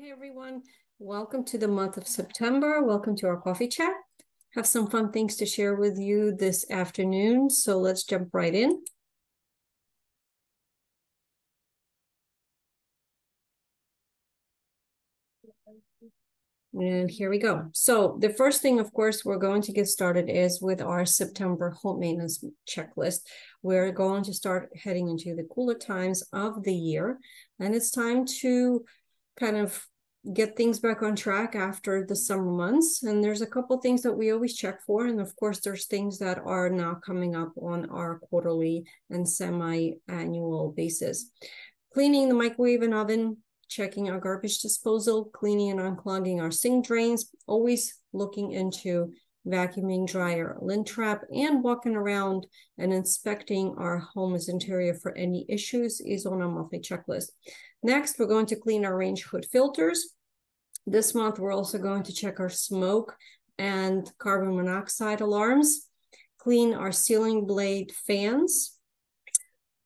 Hey everyone, welcome to the month of September. Welcome to our coffee chat. Have some fun things to share with you this afternoon, so let's jump right in. And here we go. So the first thing, of course, we're going to get started is with our September home maintenance checklist. We're going to start heading into the cooler times of the year, and it's time to kind of get things back on track after the summer months. And there's a couple things that we always check for. And of course, there's things that are now coming up on our quarterly and semi-annual basis. Cleaning the microwave and oven, checking our garbage disposal, cleaning and unclogging our sink drains, always looking into vacuuming dryer lint trap and walking around and inspecting our home's interior for any issues is on our monthly checklist. Next, we're going to clean our range hood filters. This month, we're also going to check our smoke and carbon monoxide alarms, clean our ceiling blade fans,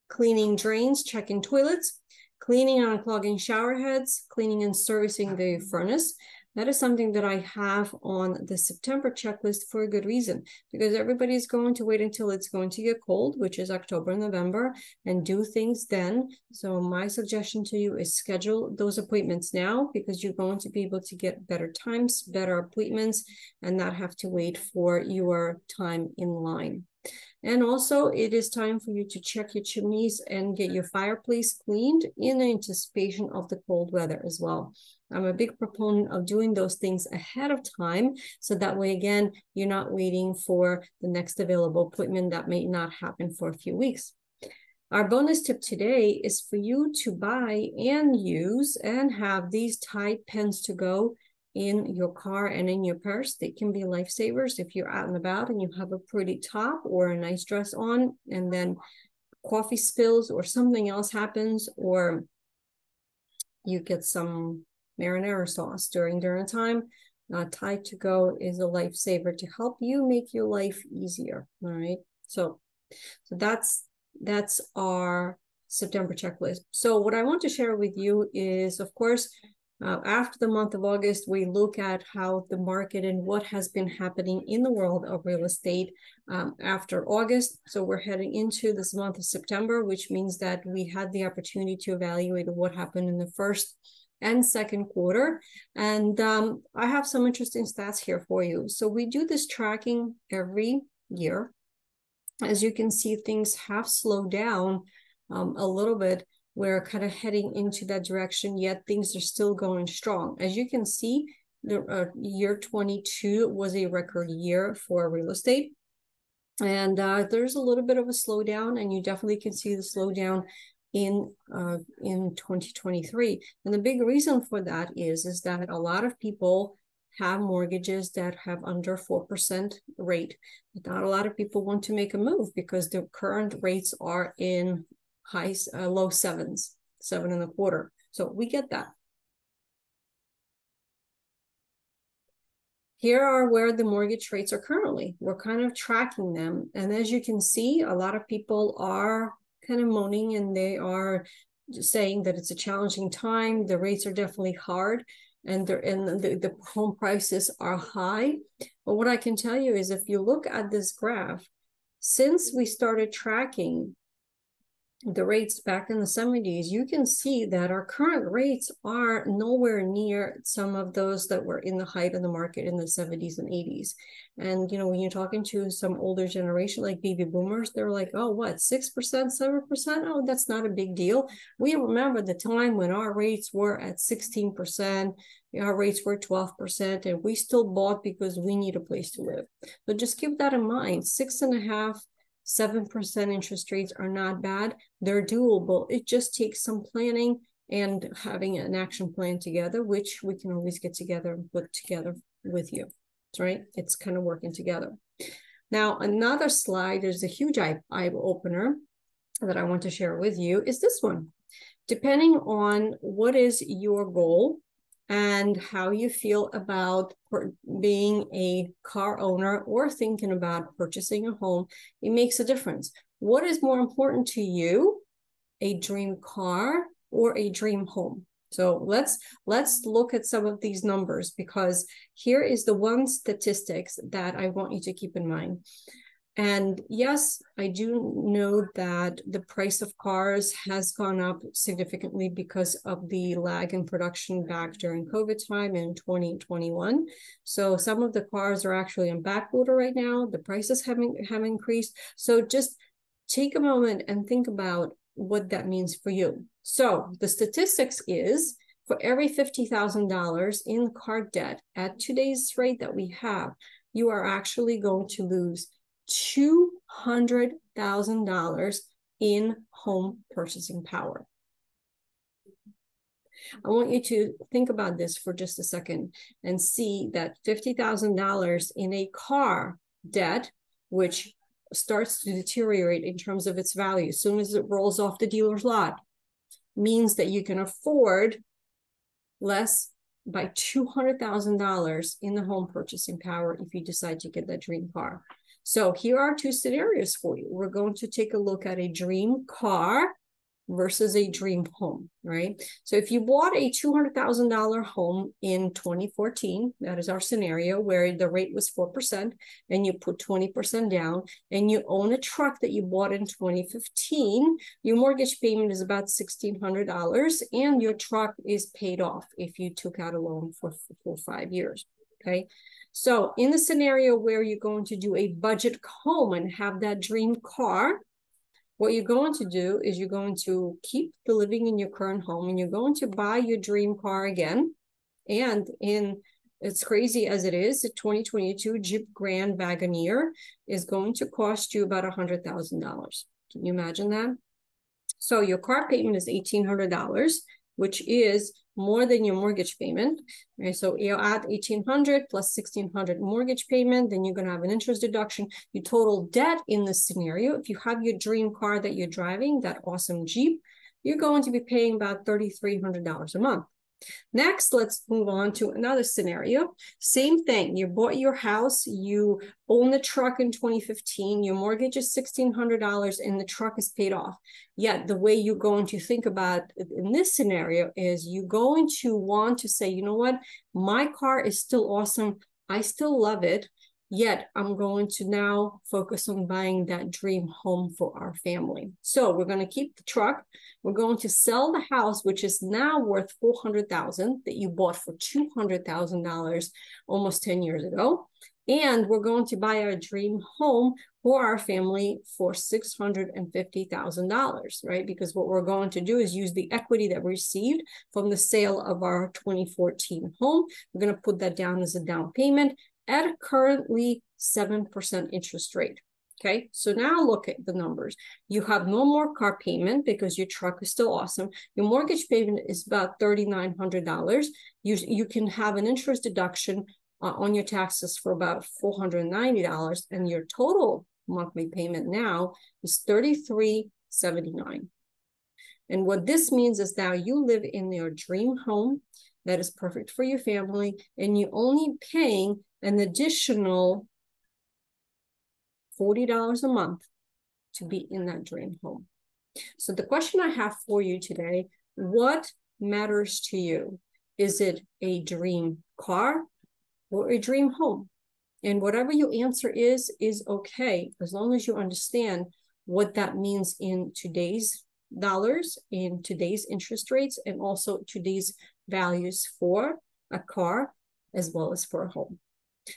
cleaning drains, checking toilets, cleaning and unclogging shower heads, cleaning and servicing the furnace, that is something that I have on the September checklist for a good reason, because everybody's going to wait until it's going to get cold, which is October November, and do things then. So my suggestion to you is schedule those appointments now because you're going to be able to get better times, better appointments, and not have to wait for your time in line. And also, it is time for you to check your chimneys and get your fireplace cleaned in anticipation of the cold weather as well. I'm a big proponent of doing those things ahead of time. So that way, again, you're not waiting for the next available appointment that may not happen for a few weeks. Our bonus tip today is for you to buy and use and have these Tide pens to go in your car and in your purse. They can be lifesavers if you're out and about and you have a pretty top or a nice dress on, and then coffee spills or something else happens, or you get some marinara sauce during dinner time. Not Tide to go is a lifesaver to help you make your life easier. All right. So, so that's that's our September checklist. So what I want to share with you is, of course, uh, after the month of August, we look at how the market and what has been happening in the world of real estate um, after August. So we're heading into this month of September, which means that we had the opportunity to evaluate what happened in the first and second quarter. And um, I have some interesting stats here for you. So we do this tracking every year. As you can see, things have slowed down um, a little bit. We're kind of heading into that direction, yet things are still going strong. As you can see, the uh, year 22 was a record year for real estate. And uh, there's a little bit of a slowdown, and you definitely can see the slowdown in uh, in 2023. And the big reason for that is is that a lot of people have mortgages that have under 4% rate. But not a lot of people want to make a move because the current rates are in high uh, low sevens, seven and a quarter. So we get that. Here are where the mortgage rates are currently. We're kind of tracking them. And as you can see, a lot of people are kind of moaning and they are saying that it's a challenging time. The rates are definitely hard and, the, the home prices are high. But what I can tell you is if you look at this graph, since we started tracking the rates back in the 70s, you can see that our current rates are nowhere near some of those that were in the height of the market in the 70s and 80s. And, you know, when you're talking to some older generation like baby boomers, they're like, oh, what, 6%, 7%? Oh, that's not a big deal. We remember the time when our rates were at 16%, our rates were 12%, and we still bought because we need a place to live. But just keep that in mind, six and a half 7% interest rates are not bad. They're doable. It just takes some planning and having an action plan together, which we can always get together and put together with you. Right. It's kind of working together. Now, another slide, there's a huge eye, eye opener that I want to share with you is this one. Depending on what is your goal and how you feel about being a car owner or thinking about purchasing a home, it makes a difference. What is more important to you, a dream car or a dream home? So let's let's look at some of these numbers because here is the one statistics that I want you to keep in mind. And yes, I do know that the price of cars has gone up significantly because of the lag in production back during COVID time in 2021. So some of the cars are actually on back order right now. The prices have, have increased. So just take a moment and think about what that means for you. So the statistics is for every $50,000 in car debt at today's rate that we have, you are actually going to lose $200,000 in home purchasing power. I want you to think about this for just a second and see that $50,000 in a car debt, which starts to deteriorate in terms of its value as soon as it rolls off the dealer's lot, means that you can afford less by $200,000 in the home purchasing power if you decide to get that dream car. So here are two scenarios for you. We're going to take a look at a dream car versus a dream home, right? So if you bought a $200,000 home in 2014, that is our scenario where the rate was 4% and you put 20% down and you own a truck that you bought in 2015, your mortgage payment is about $1,600 and your truck is paid off if you took out a loan for, for five years, okay? So in the scenario where you're going to do a budget home and have that dream car, what you're going to do is you're going to keep the living in your current home and you're going to buy your dream car again. And in it's crazy as it is, the 2022 Jeep Grand Wagoneer is going to cost you about $100,000. Can you imagine that? So your car payment is $1,800, which is more than your mortgage payment. Right? So you add 1800 plus 1600 mortgage payment, then you're going to have an interest deduction. Your total debt in this scenario, if you have your dream car that you're driving, that awesome Jeep, you're going to be paying about $3,300 a month. Next, let's move on to another scenario. Same thing. You bought your house, you own the truck in 2015, your mortgage is $1,600 and the truck is paid off. Yet the way you're going to think about in this scenario is you're going to want to say, you know what, my car is still awesome. I still love it. Yet I'm going to now focus on buying that dream home for our family. So we're going to keep the truck. We're going to sell the house, which is now worth 400,000 that you bought for $200,000 almost 10 years ago. And we're going to buy our dream home for our family for $650,000, right? Because what we're going to do is use the equity that we received from the sale of our 2014 home. We're going to put that down as a down payment at a currently 7% interest rate. Okay, so now look at the numbers. You have no more car payment because your truck is still awesome. Your mortgage payment is about $3,900. You, you can have an interest deduction uh, on your taxes for about $490 and your total monthly payment now is $33.79. And what this means is now you live in your dream home that is perfect for your family and you're only paying an additional $40 a month to be in that dream home. So the question I have for you today, what matters to you? Is it a dream car or a dream home? And whatever your answer is, is okay, as long as you understand what that means in today's dollars, in today's interest rates, and also today's values for a car as well as for a home.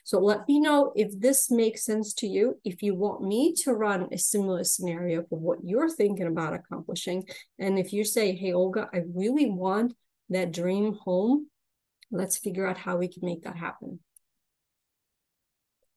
So let me know if this makes sense to you, if you want me to run a similar scenario for what you're thinking about accomplishing. And if you say, hey, Olga, I really want that dream home, let's figure out how we can make that happen.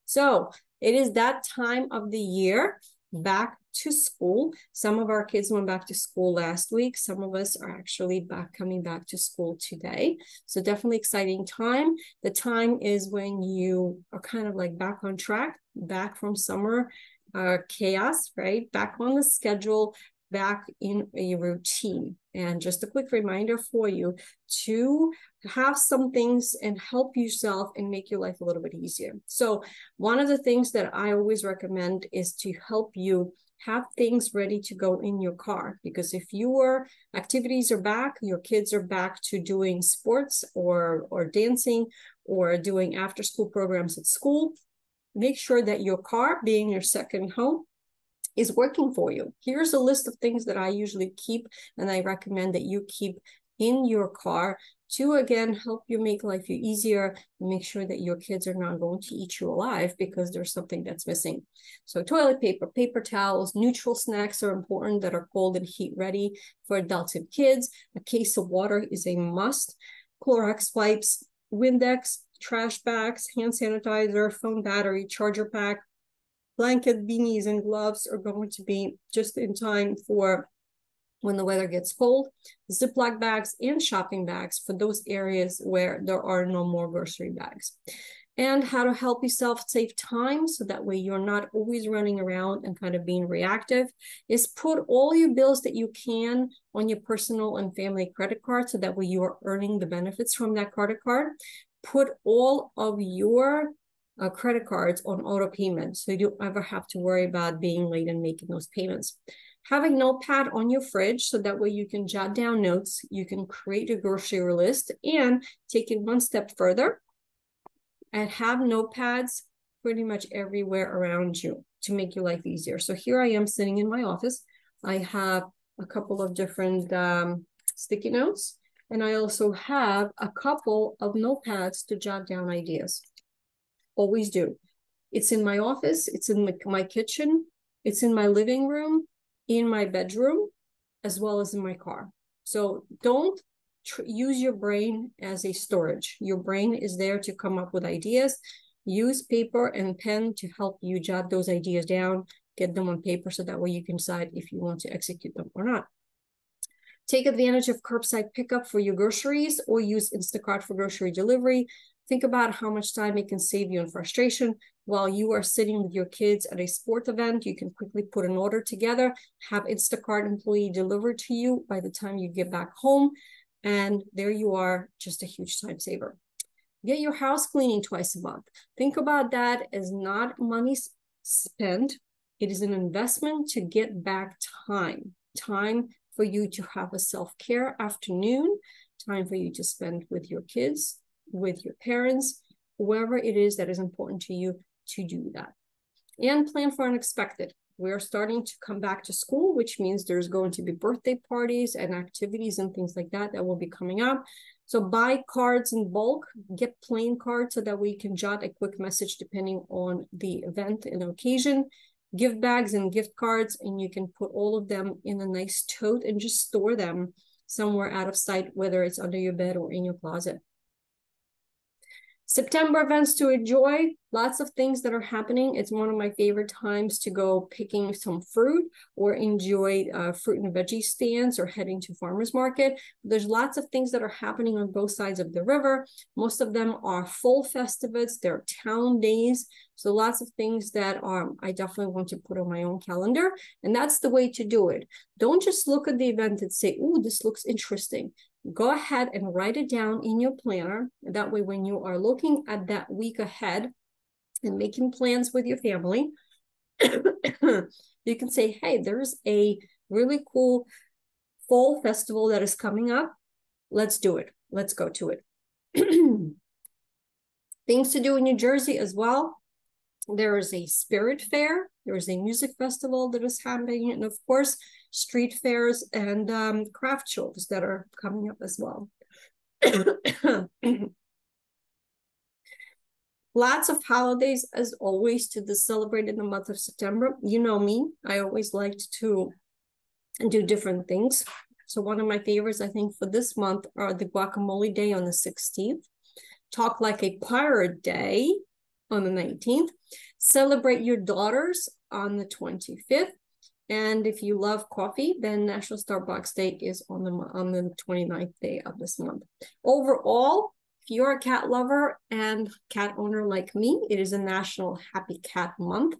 So it is that time of the year back to school. Some of our kids went back to school last week. Some of us are actually back coming back to school today. So definitely exciting time. The time is when you are kind of like back on track, back from summer uh, chaos, right? Back on the schedule, back in a routine. And just a quick reminder for you to have some things and help yourself and make your life a little bit easier. So, one of the things that I always recommend is to help you have things ready to go in your car because if your activities are back your kids are back to doing sports or or dancing or doing after school programs at school make sure that your car being your second home is working for you. Here's a list of things that i usually keep and i recommend that you keep in your car to again help you make life easier make sure that your kids are not going to eat you alive because there's something that's missing. So toilet paper paper towels neutral snacks are important that are cold and heat ready for adults and kids. A case of water is a must. Clorox wipes windex trash bags hand sanitizer phone battery charger pack blanket beanies and gloves are going to be just in time for when the weather gets cold, Ziploc bags and shopping bags for those areas where there are no more grocery bags. And how to help yourself save time so that way you're not always running around and kind of being reactive is put all your bills that you can on your personal and family credit card so that way you are earning the benefits from that credit card. Put all of your uh, credit cards on auto payment so you don't ever have to worry about being late and making those payments have a notepad on your fridge so that way you can jot down notes, you can create a grocery list and take it one step further and have notepads pretty much everywhere around you to make your life easier. So here I am sitting in my office. I have a couple of different um, sticky notes and I also have a couple of notepads to jot down ideas. Always do. It's in my office, it's in my, my kitchen, it's in my living room, in my bedroom as well as in my car. So don't use your brain as a storage. Your brain is there to come up with ideas. Use paper and pen to help you jot those ideas down, get them on paper so that way you can decide if you want to execute them or not. Take advantage of curbside pickup for your groceries or use Instacart for grocery delivery. Think about how much time it can save you in frustration. While you are sitting with your kids at a sport event, you can quickly put an order together, have Instacart employee delivered to you by the time you get back home. And there you are, just a huge time saver. Get your house cleaning twice a month. Think about that as not money spent. It is an investment to get back time, time for you to have a self-care afternoon, time for you to spend with your kids, with your parents, whoever it is that is important to you to do that. And plan for unexpected. We're starting to come back to school, which means there's going to be birthday parties and activities and things like that that will be coming up. So buy cards in bulk, get plain cards so that we can jot a quick message depending on the event and occasion. Gift bags and gift cards, and you can put all of them in a nice tote and just store them somewhere out of sight, whether it's under your bed or in your closet. September events to enjoy, lots of things that are happening. It's one of my favorite times to go picking some fruit or enjoy uh, fruit and veggie stands or heading to farmer's market. There's lots of things that are happening on both sides of the river. Most of them are full festivals, they're town days. So lots of things that um, I definitely want to put on my own calendar. And that's the way to do it. Don't just look at the event and say, oh, this looks interesting go ahead and write it down in your planner. That way, when you are looking at that week ahead and making plans with your family, you can say, hey, there's a really cool fall festival that is coming up. Let's do it. Let's go to it. Things to do in New Jersey as well. There is a spirit fair. There is a music festival that is happening. And of course, street fairs and um, craft shows that are coming up as well. Lots of holidays, as always, to celebrate in the month of September. You know me, I always liked to do different things. So one of my favorites, I think, for this month are the Guacamole Day on the 16th, Talk Like a Pirate Day on the 19th, Celebrate Your Daughters on the 25th, and if you love coffee, then National Starbucks Day is on the on the 29th day of this month. Overall, if you're a cat lover and cat owner like me, it is a National Happy Cat Month,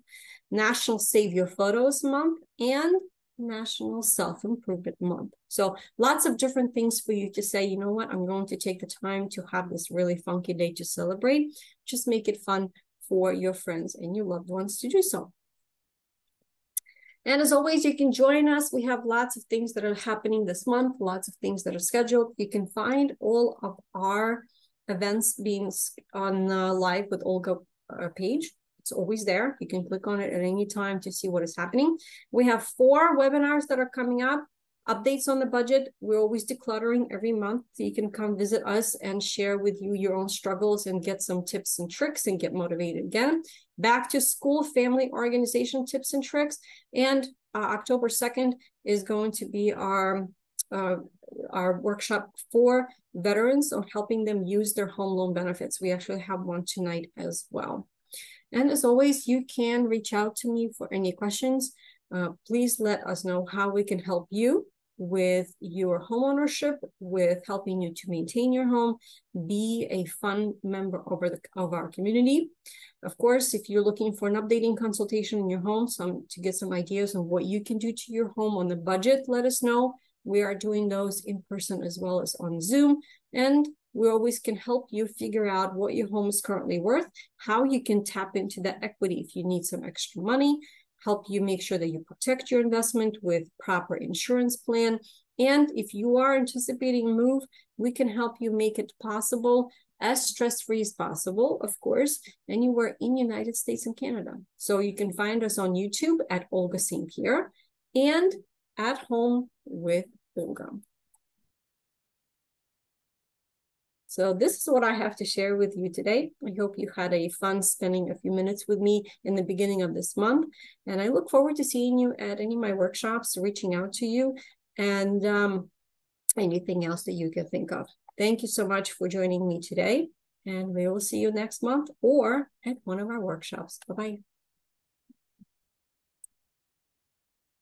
National Save Your Photos Month, and National Self Improvement Month. So lots of different things for you to say, you know what, I'm going to take the time to have this really funky day to celebrate. Just make it fun for your friends and your loved ones to do so. And as always, you can join us. We have lots of things that are happening this month, lots of things that are scheduled. You can find all of our events being on uh, live with Olga uh, page. It's always there. You can click on it at any time to see what is happening. We have four webinars that are coming up. Updates on the budget. We're always decluttering every month. So you can come visit us and share with you your own struggles and get some tips and tricks and get motivated again. Back to school family organization tips and tricks. And uh, October 2nd is going to be our uh, our workshop for veterans on helping them use their home loan benefits. We actually have one tonight as well. And as always, you can reach out to me for any questions. Uh, please let us know how we can help you with your home ownership, with helping you to maintain your home, be a fun member over the, of our community. Of course, if you're looking for an updating consultation in your home, some to get some ideas on what you can do to your home on the budget, let us know. We are doing those in person as well as on Zoom. And we always can help you figure out what your home is currently worth, how you can tap into that equity if you need some extra money, help you make sure that you protect your investment with proper insurance plan. And if you are anticipating move, we can help you make it possible as stress-free as possible, of course, anywhere in United States and Canada. So you can find us on YouTube at Olga St. Pierre and at home with Olga. So this is what I have to share with you today. I hope you had a fun spending a few minutes with me in the beginning of this month. And I look forward to seeing you at any of my workshops, reaching out to you, and um, anything else that you can think of. Thank you so much for joining me today. And we will see you next month or at one of our workshops. Bye-bye.